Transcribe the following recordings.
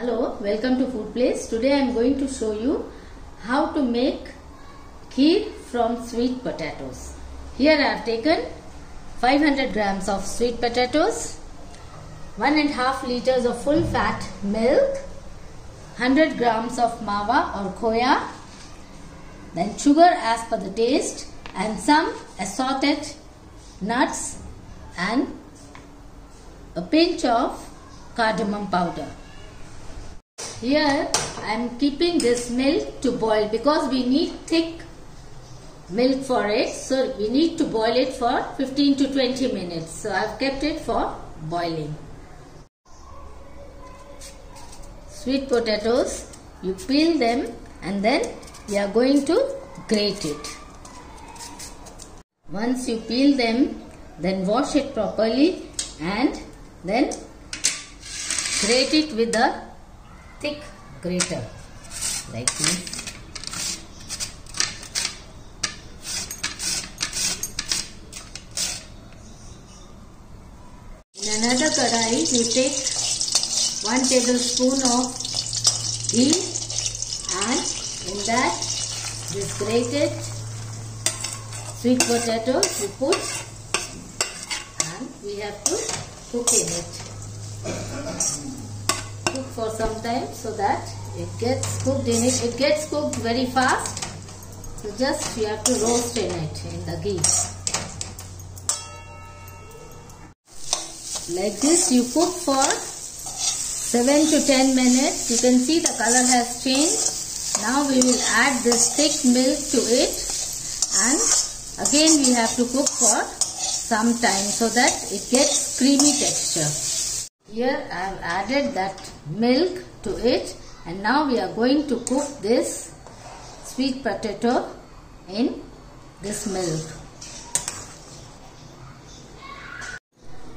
Hello, welcome to Food Place. Today I am going to show you how to make kheer from sweet potatoes. Here I have taken 500 grams of sweet potatoes, one and a half liters of full fat milk, 100 grams of mawa or khoya, then sugar as per the taste and some assorted nuts and a pinch of cardamom powder. Here I am keeping this milk to boil because we need thick milk for it. So we need to boil it for 15 to 20 minutes. So I have kept it for boiling. Sweet potatoes, you peel them and then you are going to grate it. Once you peel them, then wash it properly and then grate it with a thick grater like this. In another kadai, you take 1 tablespoon of ghee and in that this grated sweet potato you put and we have to cook in it. Cook for some time so that it gets cooked in it. It gets cooked very fast. So just you have to roast in it in the ghee. Like this you cook for 7 to 10 minutes. You can see the color has changed. Now we will add this thick milk to it and again we have to cook for some time so that it gets creamy texture. Here I have added that milk to it and now we are going to cook this sweet potato in this milk.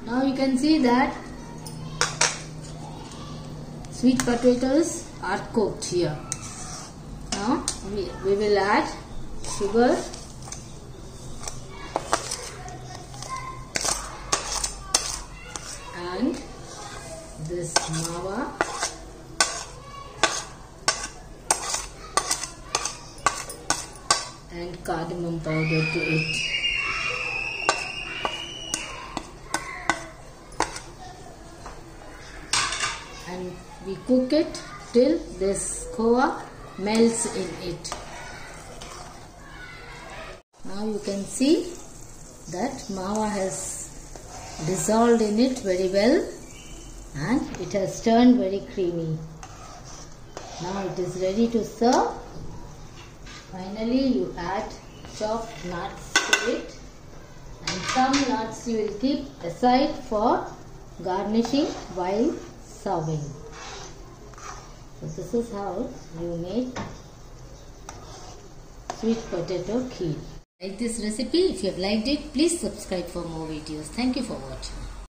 Now you can see that sweet potatoes are cooked here. Now we, we will add sugar mawa and cardamom powder to it. And we cook it till this khoa melts in it. Now you can see that mawa has dissolved in it very well and it has turned very creamy. Now it is ready to serve. Finally you add chopped nuts to it and some nuts you will keep aside for garnishing while serving. So this is how you make sweet potato kheer. Like this recipe, if you have liked it, please subscribe for more videos. Thank you for watching.